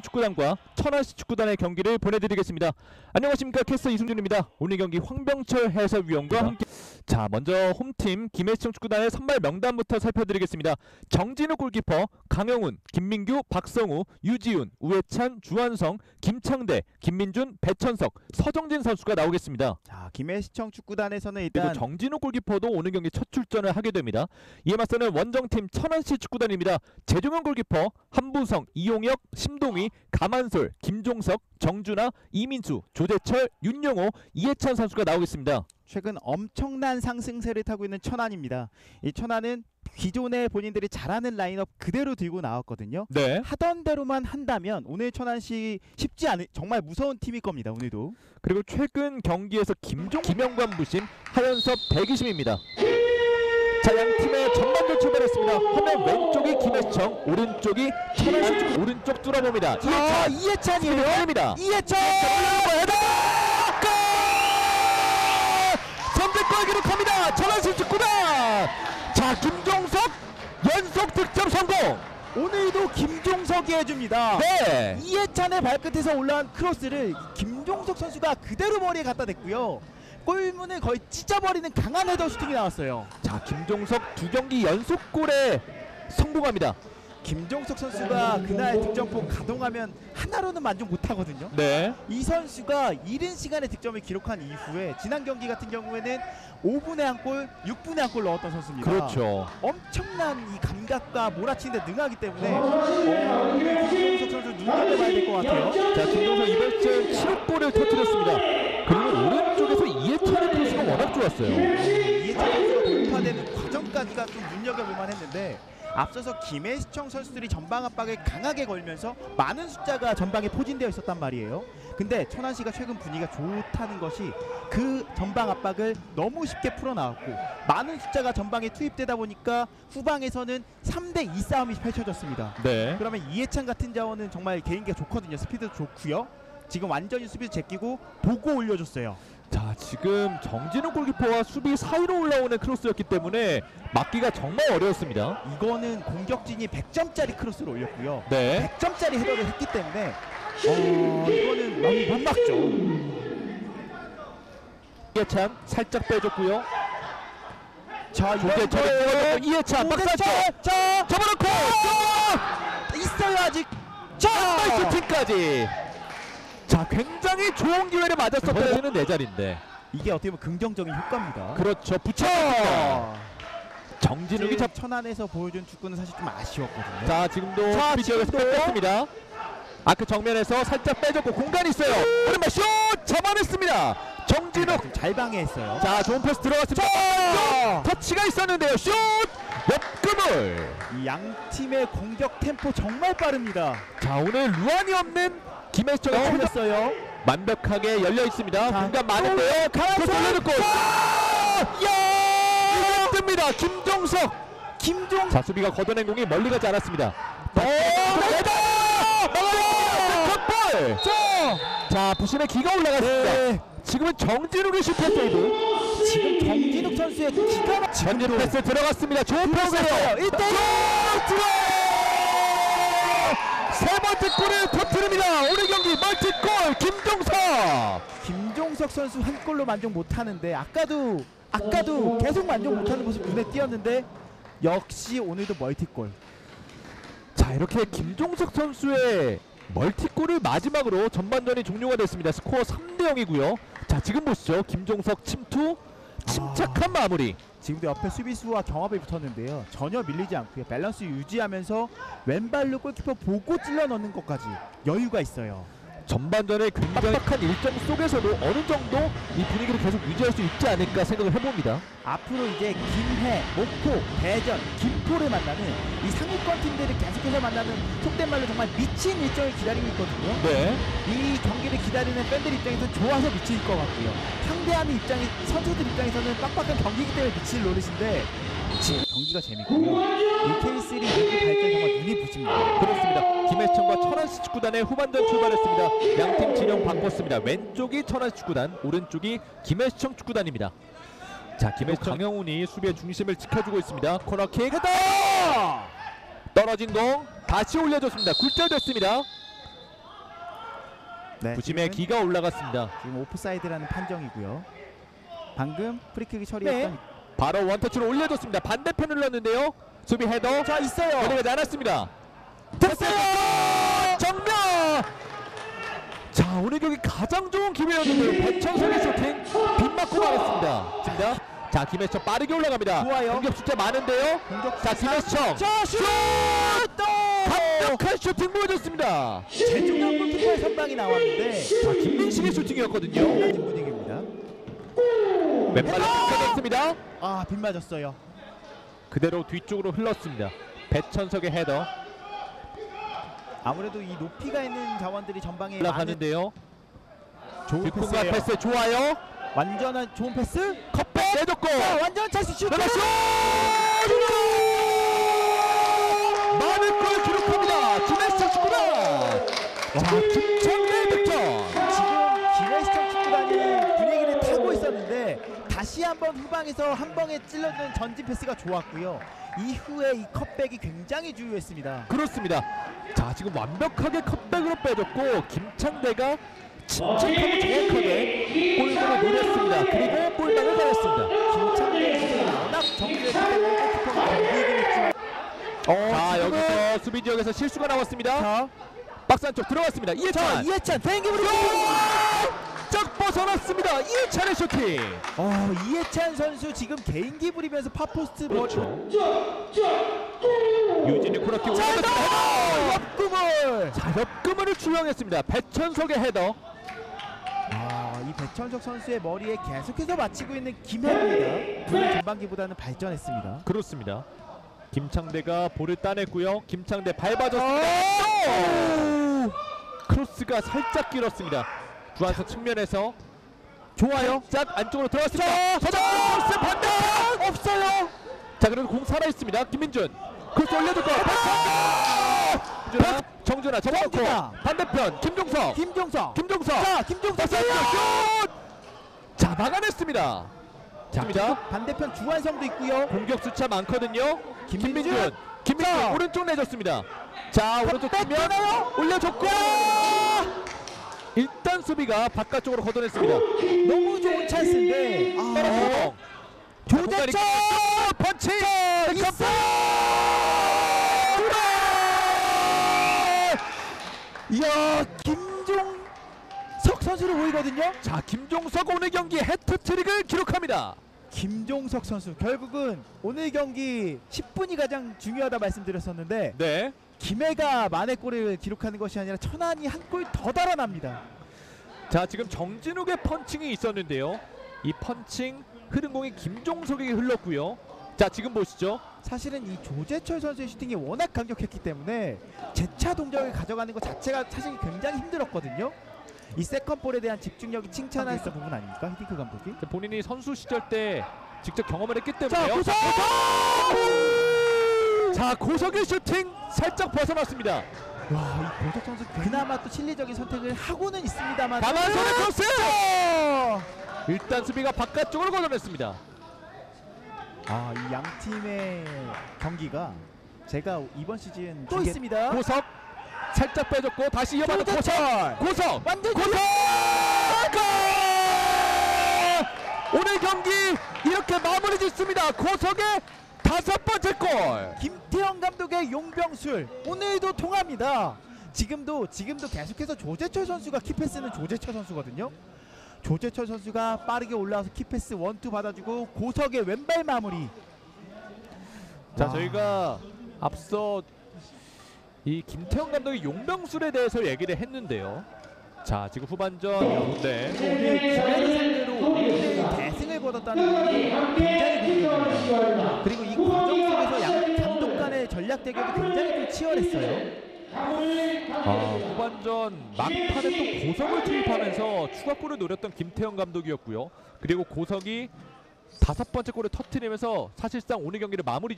축구단과 천안시 축구단의 경기를 보내드리겠습니다. 안녕하십니까 캐스터 이승준입니다. 오늘 경기 황병철 해설위원과 함께 자 먼저 홈팀 김해시청 축구단의 선발 명단부터 살펴드리겠습니다. 정진우 골키퍼, 강영훈, 김민규, 박성우, 유지훈, 우해찬, 주한성, 김창대, 김민준, 배천석, 서정진 선수가 나오겠습니다. 자 김해시청 축구단에서는 일단 정진우 골키퍼도 오늘 경기 첫 출전을 하게 됩니다. 이에 맞서는 원정팀 천안시 축구단입니다. 재종현 골키퍼, 한부성, 이용혁, 심동희, 가만솔, 김종석, 정준하, 이민수, 조재철, 윤영호, 이해찬 선수가 나오겠습니다. 최근 엄청난 상승세를 타고 있는 천안입니다. 이 천안은 기존에 본인들이 잘하는 라인업 그대로 들고 나왔거든요. 네. 하던 대로만 한다면 오늘 천안시 쉽지 않은 정말 무서운 팀일 겁니다. 오늘도. 그리고 최근 경기에서 김종, 김영관 부심, 하연섭, 백이심입니다. 자, 양 팀의 전반전 출발했습니다. 화면 왼쪽이 김해시청, 오른쪽이 축구, 오른쪽 뚫어봅니다. 자 이해찬, 이해찬이에요. 올립니다. 이해찬. 선제골 기록합니다. 천안시 축구단. 자 김종석 연속 득점 성공. 오늘도 김종석이 해줍니다. 네. 이해찬의 발끝에서 올라온 크로스를 김종석 선수가 그대로 머리에 갖다 댔고요. 골문을 거의 찢어버리는 강한 헤더 슈팅이 나왔어요. 자 김종석 두 경기 연속골에 성공합니다. 김종석 선수가 그날 득점포 가동하면 하나로는 만족 못하거든요. 네. 이 선수가 이른 시간에 득점을 기록한 이후에 지난 경기 같은 경우에는 5분에 한 골, 6분에 한 골 넣었던 선수입니다. 그렇죠. 엄청난 이 감각과 몰아치는데 능하기 때문에 어, 김종석 선수 눈여겨봐야 될 것 같아요. 자 김종석 이번 시즌 7골을 좋았어요. 이해찬 선수가 돌파되는 과정까지가 좀 눈여겨볼 만 했는데 앞서서 김해시청 선수들이 전방 압박을 강하게 걸면서 많은 숫자가 전방에 포진되어 있었단 말이에요. 근데 천안시가 최근 분위기가 좋다는 것이 그 전방 압박을 너무 쉽게 풀어나왔고 많은 숫자가 전방에 투입되다 보니까 후방에서는 3대 2 싸움이 펼쳐졌습니다. 네. 그러면 이해찬 같은 자원은 정말 개인기가 좋거든요. 스피드도 좋고요. 지금 완전히 수비 제끼고 보고 올려줬어요. 자 지금 정진우 골키퍼와 수비 사이로 올라오는 크로스였기 때문에 막기가 정말 어려웠습니다. 이거는 공격진이 100점짜리 크로스를 올렸고요. 네. 100점짜리 헤더를 했기 때문에 어, 이거는 못- 못 막죠. 이해찬 살짝 빼줬고요. 자, 이해찬 박사쪽 자, 접어놓고 있어요 아직. 자, 슈팅까지. 자 굉장히 좋은 기회를 맞았었다는 내 자리인데. 이게 어떻게 보면 긍정적인 효과입니다. 그렇죠. 붙여. 정진욱이 잡. 천안에서 보여준 축구는 사실 좀 아쉬웠거든요. 자 지금도 자, 수비 지역에서 지금도. 뺐습니다. 아크 정면에서 살짝 빼줬고 공간이 있어요. 오른발 슛 잡아냈습니다. 정진욱. 좀잘 방해했어요. 자 좋은 패스 들어갔습니다. 터치가 있었는데요. 슛 옆금을. 이양 팀의 공격 템포 정말 빠릅니다. 자 오늘 루안이 없는 김혜정의 어, 최전 흘렸어요. 완벽하게 열려 있습니다. 자, 공간 많은데요. 가라솔! 돌려놓고 야! 뜹니다. 김종석. 김종 자 수비가 걷어낸 공이 멀리 가지 않았습니다. 자 부심의 기가 올라갔습니다. 네. 지금은 정진욱의 슈퍼 세이브. 지금 정진욱 선수의 기가 막 전진 패스 들어갔습니다. 좋은 패스예요. 들어갔어요. 일대 세 번째 골을 터뜨립니다. 오늘 경기 멀티골 김종석. 김종석 선수 한 골로 만족 못하는데 아까도 아까도 계속 만족 못하는 모습 눈에 띄었는데 역시 오늘도 멀티골. 자 이렇게 김종석 선수의 멀티골을 마지막으로 전반전이 종료가 됐습니다. 스코어 3대 0이고요. 자 지금 보시죠. 김종석 침투 침착한 마무리. 지금도 옆에 수비수와 경합이 붙었는데요. 전혀 밀리지 않고요. 밸런스 유지하면서 왼발로 골키퍼 보고 찔러 넣는 것까지 여유가 있어요. 전반전에 굉장히 빡빡한 일정 속에서도 어느 정도 이 분위기를 계속 유지할 수 있지 않을까 생각을 해봅니다. 앞으로 이제 김해, 목포, 대전, 김포를 만나는 이 상위권 팀들을 계속해서 만나는 속된 말로 정말 미친 일정을 기다리고 있거든요. 네. 이 경기를 기다리는 팬들 입장에서 좋아서 미칠 것 같고요. 상대하는 입장이 선수들 입장에서는 빡빡한 경기이기 때문에 미칠 노릇인데 지금 경기가 재밌고요. 이 K3 리그 발전 정말 눈이 부십니다. 그렇습니다. 김해천과 천안시 축구단의 후반전 출발했습니다. 양팀 진영 바꿨습니다. 왼쪽이 천안시 축구단, 오른쪽이 김해시청 축구단입니다. 자, 김해시청 강영훈이 수비의 중심을 지켜주고 있습니다. 코너킥 헤더! 떨어진 공 다시 올려줬습니다. 굴절됐습니다. 네, 부심의 기가 올라갔습니다. 지금 오프사이드라는 판정이고요. 방금 프리킥 처리했던 바로 원터치로 올려줬습니다. 반대편을 노렸는데요. 수비 헤더 자 있어요. 거리가 않았습니다. 됐어요. 정면. 자 오늘 경기 가장 좋은 기회였는데요. 배천석의 슈팅 빗맞고 말았습니다. 자 김해시청 빠르게 올라갑니다. 좋아요. 공격 숫자 많은데요. 공격 자 김해시청 자 슛! 또! 강력한 슈팅 보여줬습니다. 최종현 골키퍼의 선방이 나왔는데 자 김민식의 슈팅이었거든요. 왼발에 빗맞았습니다. 아 빗맞았어요. 그대로 뒤쪽으로 흘렀습니다. 배천석의 헤더 아무래도 이 높이가 있는 자원들이 전방에 올라가는데요. 좋은 뒷공간 패스예요. 패스 좋아요. 완전한 좋은 패스. cutback 내줬고 자, 완전 찬스 슛. 내가 슛! 많은 골 기록합니다. 김해시청 축구단. 자, 김천 다시 한번 후방에서 한 방에 찔러주는 전진 패스가 좋았고요. 이후에 이 컵백이 굉장히 주요했습니다. 그렇습니다. 자, 지금 완벽하게 컵백으로 빼줬고 김창대가 침착하고 정확하게 골문을 노렸습니다. 그리고 골망을 걸었습니다. 김창대 워낙 때문에 골키퍼가 경기이긴 했지만 어, 자, 여기서 수비 지역에서 실수가 나왔습니다. 자, 박스 안쪽 들어갔습니다. 자 이해찬. 이해찬 땡기브로 쫙 벗어났습니다. 이해찬의 슈팅. 어, 이해찬 선수 지금 개인기 부리면서 far post 그렇죠. 유진이 자, 올라갔습니다. 옆그물. 자, 옆그물을 출렁했습니다. 배천석의 헤더. 아, 이 배천석 선수의 머리에 계속해서 맞히고 있는 김해입니다. 오늘 전반기보다는 발전했습니다. 그렇습니다. 김창대가 볼을 따냈고요. 김창대 밟아줬습니다. 또! 크로스가 살짝 길었습니다. 주한석 측면에서 좋아요. 짝 안쪽으로 들어갔습니다. 서정 크로스 반대 없어요. 자, 그래도 공 살아 있습니다. 김민준 크로스 올려줄 거. 정준아, 정준아. 반대편 김종석, 김종석. 김종석. 자, 김종석 슛! 자, 막아냈습니다. 자. 반대편 주한성도 있고요. 공격 숫자 많거든요. 김민준. 김민준. 오른쪽 내줬습니다. 자 오른쪽 측면 올려줬고 일단 수비가 바깥쪽으로 걷어냈습니다. 너무 좋은 찬스인데. 아, 어, 조재철 펀치 있어. 이야, 김종석 선수를 보이거든요. 자 김종석 오늘 경기 해트트릭을 기록합니다. 김종석 선수 결국은 오늘 경기 10분이 가장 중요하다 말씀드렸었는데 네. 김해가 만회골을 기록하는 것이 아니라 천안이 한 골 더 달아납니다. 자 지금 정진욱의 펀칭이 있었는데요. 이 펀칭 흐른 공이 김종석에게 흘렀고요. 자 지금 보시죠. 사실은 이 조재철 선수의 슈팅이 워낙 강력했기 때문에 재차 동작을 가져가는 것 자체가 사실 굉장히 힘들었거든요. 이 second ball에 대한 집중력이 칭찬할 수 부분 아닙니까? 히딩크 감독이? 본인이 선수 시절 때 직접 경험을 했기 자, 때문에요. 고석! 자 고석의 슈팅 살짝 벗어났습니다. 와, 이 고석 선수 그나마 또 실리적인 선택을 하고는 있습니다만 가만손의 크로스! 어! 일단 수비가 바깥쪽으로 걷어냈습니다. 아, 이 양 팀의 경기가 제가 이번 시즌 또 중계- 있습니다. 고석 살짝 빼줬고 다시 이어받는 고석! 고석! 완전 고석! 골! 오늘 경기 이렇게 마무리 짓습니다. 고석의 다섯 번째 골! 김태형 감독의 용병술 오늘도 통합니다. 지금도 지금도 계속해서 조재철 선수가 키패스는 조재철 선수거든요. 조재철 선수가 빠르게 올라와서 키패스 원투 받아주고 고석의 왼발 마무리. 자 와. 저희가 앞서 이 김태형 감독의 용병술에 대해서 얘기를 했는데요. 자 지금 후반전 네. 오늘 김해를 상대로 오늘 대승을 거뒀다는 굉장히 대결도 굉장히 좀 치열했어요. 아, 후반전 막판에 또 고석을 투입하면서 추가골을 노렸던 김태형 감독이었고요. 그리고 고석이 다섯 번째 골을 터트리면서 사실상 오늘 경기를 마무리